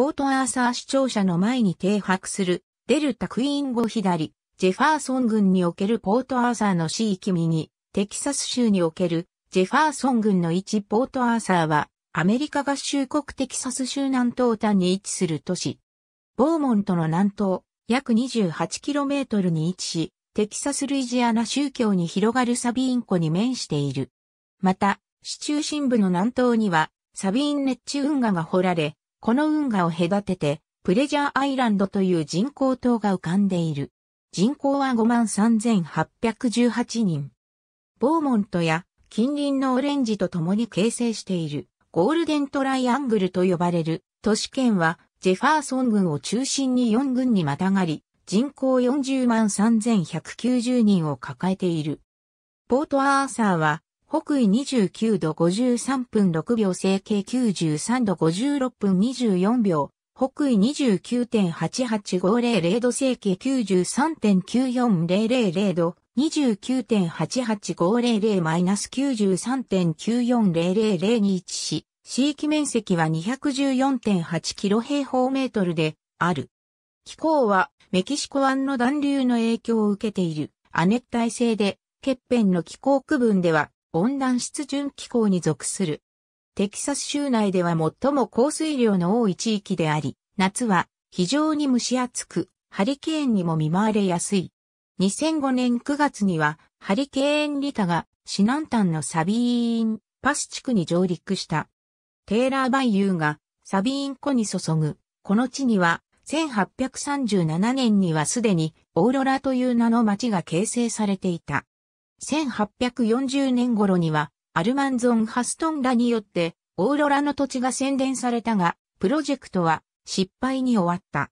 ポートアーサー市庁舎の前に停泊する、デルタクイーン号左、ジェファーソン郡におけるポートアーサーの市域右、テキサス州における、ジェファーソン郡の1ポートアーサーは、アメリカ合衆国テキサス州南東端に位置する都市。ボーモントの南東、約 28km に位置し、テキサス・ルイジアナ宗教に広がるサビーン湖に面している。また、市中心部の南東には、サビーンネッチ運河が掘られ、この運河を隔てて、プレジャーアイランドという人工島が浮かんでいる。人口は53,818人。ボーモントや近隣のオレンジと共に形成しているゴールデントライアングルと呼ばれる都市圏はジェファーソン郡を中心に4郡にまたがり、人口40万3190人を抱えている。ポートアーサーは北緯29度53分6秒整形93度56分24秒、北緯29.88500度整形93.94000度、29.88500-93.94000に位置し、地域面積は214.8キロ平方メートルである。気候はメキシコ湾の暖流の影響を受けている亜熱帯性で、欠片の気候区分では温暖湿潤気候に属する。テキサス州内では最も降水量の多い地域であり、夏は非常に蒸し暑く、ハリケーンにも見舞われやすい。2005年9月には、ハリケーンリタが、シナンタンのサビーン、パス地区に上陸した。テーラーバイユーが、サビーン湖に注ぐ。この地には、1837年にはすでに、オーロラという名の町が形成されていた。1840年頃には、アルマンゾン・ハストンらによって、オーロラの土地が宣伝されたが、プロジェクトは失敗に終わった。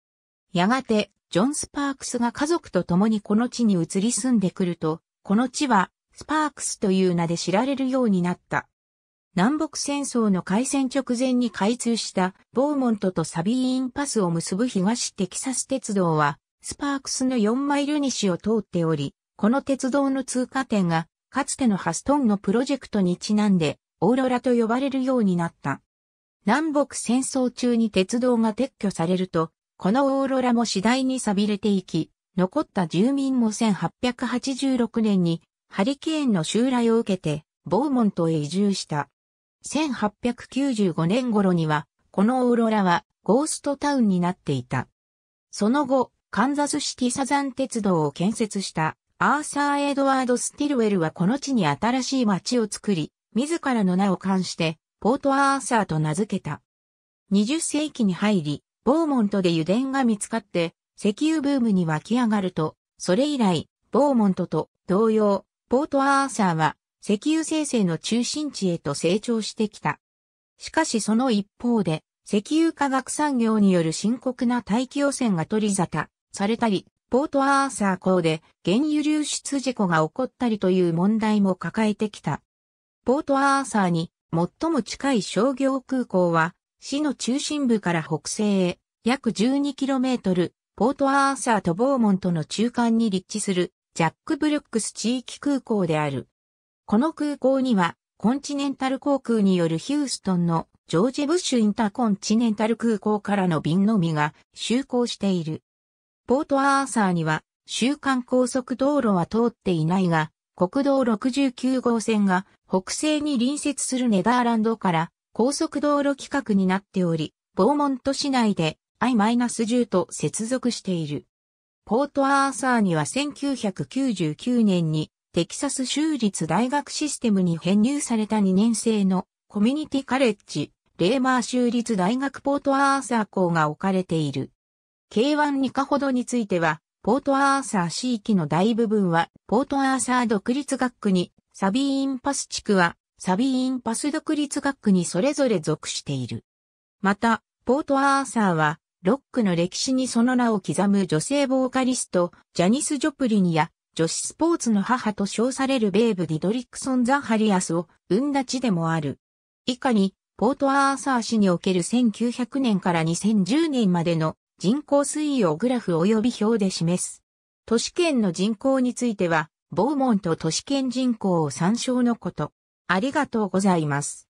やがて、ジョン・スパークスが家族と共にこの地に移り住んでくると、この地は、スパークスという名で知られるようになった。南北戦争の開戦直前に開通したボーモントとサビーンパスを結ぶ東テキサス鉄道は、スパークスの4マイル西を通っており、この鉄道の通過点が、かつてのハストンのプロジェクトにちなんで、オーロラと呼ばれるようになった。南北戦争中に鉄道が撤去されると、このオーロラも次第に錆びれていき、残った住民も1886年にハリケーンの襲来を受けて、ボーモントへ移住した。1895年頃には、このオーロラはゴーストタウンになっていた。その後、カンザスシティサザン鉄道を建設したアーサー・エドワード・スティルウェルはこの地に新しい町を作り、自らの名を冠して、ポートアーサーと名付けた。20世紀に入り、ボーモントで油田が見つかって、石油ブームに湧き上がると、それ以来、ボーモントと同様、ポートアーサーは石油生成の中心地へと成長してきた。しかしその一方で、石油化学産業による深刻な大気汚染が取り沙汰されたり、ポートアーサー港で原油流出事故が起こったりという問題も抱えてきた。ポートアーサーに最も近い商業空港は市の中心部から北西へ約 12km ポートアーサーとボーモントの中間に立地するジャックブルックス地域空港である。この空港にはコンチネンタル航空によるヒューストンのジョージ・ブッシュインターコンチネンタル空港からの便のみが就航している。ポートアーサーには、週間高速道路は通っていないが、国道69号線が北西に隣接するネダーランドから高速道路規格になっており、ボーモント市内で I-10 と接続している。ポートアーサーには1999年にテキサス州立大学システムに編入された2年生のコミュニティカレッジ、レーマー州立大学ポートアーサー校が置かれている。K1 2カほどについては、ポートアーサー市域の大部分は、ポートアーサー独立学区に、サビーンパス地区は、サビーンパス独立学区にそれぞれ属している。また、ポートアーサーは、ロックの歴史にその名を刻む女性ボーカリスト、ジャニス・ジョプリンや、女子スポーツの母と称されるベーブ・ディドリックソン・ザハリアスを生んだ地でもある。以下に、ポートアーサー市における1900年から2010年までの人口推移をグラフ及び表で示す。都市圏の人口については、ボーモント都市圏人口を参照のこと。ありがとうございます。